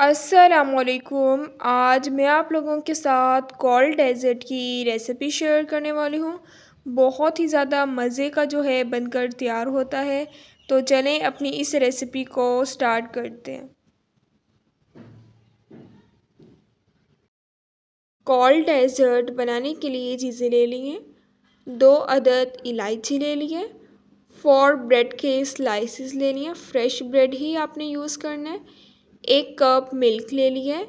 असलकुम आज मैं आप लोगों के साथ कॉल डेज़र्ट की रेसिपी शेयर करने वाली हूँ। बहुत ही ज़्यादा मज़े का जो है बनकर तैयार होता है। तो चलें अपनी इस रेसिपी को स्टार्ट करते हैं। कॉल डेज़र्ट बनाने के लिए चीज़ें ले लिए दो अदद इलायची ले लिए फोर ब्रेड के स्लाइसिस ले लिए फ्रेश ब्रेड ही आपने यूज़ करना है। एक कप मिल्क ले लिया है,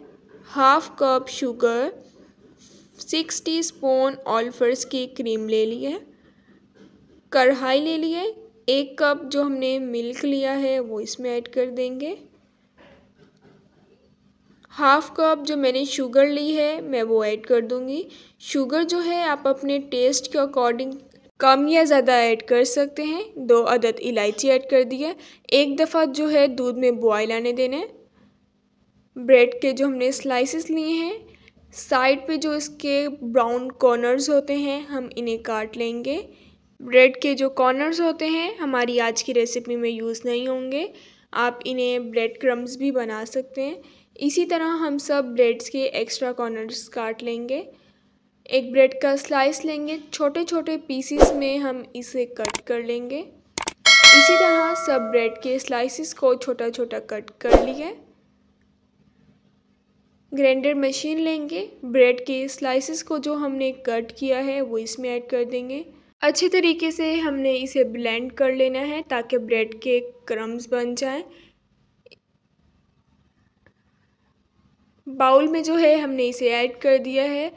half cup sugar, six tea spoon Olpers की क्रीम ले ली है, कढ़ाई ले लिए एक कप जो हमने मिल्क लिया है वो इसमें ऐड कर देंगे, हाफ़ कप जो मैंने शुगर ली है मैं वो ऐड कर दूँगी, शुगर जो है आप अपने टेस्ट के अकॉर्डिंग कम या ज़्यादा ऐड कर सकते हैं, दो अदद इलायची ऐड कर दिया एक दफ़ा जो है दूध में बॉयल आने देना है ब्रेड के जो हमने स्लाइसेस लिए हैं साइड पे जो इसके ब्राउन कॉर्नर्स होते हैं, हम इन्हें काट लेंगे। ब्रेड के जो कॉर्नर्स होते हैं, हमारी आज की रेसिपी में यूज़ नहीं होंगे। आप इन्हें ब्रेड क्रम्स भी बना सकते हैं। इसी तरह हम सब ब्रेड्स के एक्स्ट्रा कॉर्नर्स काट लेंगे। एक ब्रेड का स्लाइस लेंगे छोटे छोटे पीसीस में हम इसे कट कर लेंगे। इसी तरह सब ब्रेड के स्लाइसिस को छोटा छोटा कट कर लिए। ग्राइंडर मशीन लेंगे। ब्रेड के स्लाइसेस को जो हमने कट किया है, वो इसमें ऐड कर देंगे। अच्छे तरीके से हमने इसे ब्लेंड कर लेना है ताकि ब्रेड के क्रम्स बन जाएँ। बाउल में जो है, हमने इसे ऐड कर दिया है।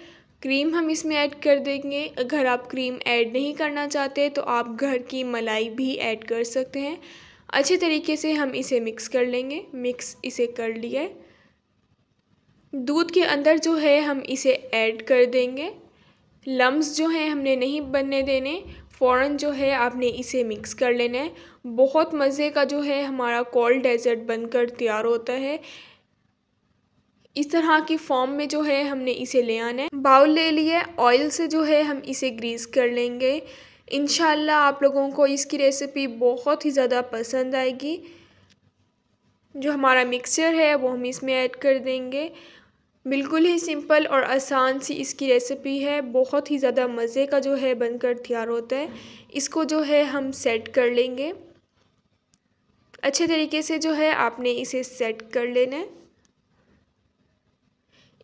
क्रीम हम इसमें ऐड कर देंगे। अगर आप क्रीम ऐड नहीं करना चाहते तो आप घर की मलाई भी ऐड कर सकते हैं। अच्छे तरीके से हम इसे मिक्स कर लेंगे। मिक्स इसे कर लिया है। दूध के अंदर जो है, हम इसे ऐड कर देंगे। लम्स जो हैं, हमने नहीं बनने देने। फ़ौर जो है, आपने इसे मिक्स कर लेना है। बहुत मज़े का जो है, हमारा कोल्ड डेजर्ट बनकर तैयार होता है। इस तरह की फॉर्म में जो है, हमने इसे ले आना है। बाउल ले लिए। ऑयल से जो है, हम इसे ग्रीस कर लेंगे। इन आप लोगों को इसकी रेसिपी बहुत ही ज़्यादा पसंद आएगी। जो हमारा मिक्सचर है, वो हम इसमें ऐड कर देंगे। बिल्कुल ही सिंपल और आसान सी इसकी रेसिपी है। बहुत ही ज़्यादा मज़े का जो है बनकर तैयार होता है। इसको जो है हम सेट कर लेंगे। अच्छे तरीके से जो है आपने इसे सेट कर लेना है।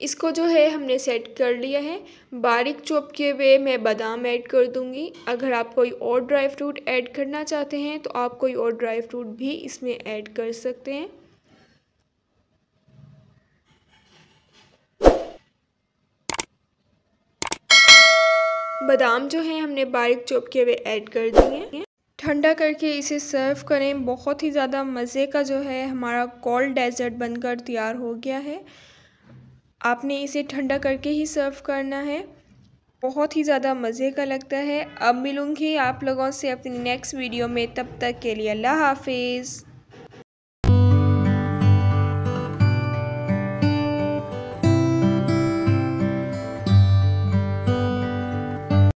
इसको जो है हमने सेट कर लिया है। बारीक चॉप किए हुए मैं बादाम ऐड कर दूँगी। अगर आप कोई और ड्राई फ्रूट ऐड करना चाहते हैं तो आप कोई और ड्राई फ्रूट भी इसमें ऐड कर सकते हैं। बादाम जो है, हमने बारीक चॉप किए हुए ऐड कर दिए ठंडा करके इसे सर्व करें। बहुत ही ज़्यादा मज़े का जो है, हमारा कोल्ड डेजर्ट बनकर तैयार हो गया है। आपने इसे ठंडा करके ही सर्व करना है। बहुत ही ज़्यादा मज़े का लगता है। अब मिलूँगी आप लोगों से अपनी नेक्स्ट वीडियो में। तब तक के लिए अल्लाह हाफिज़।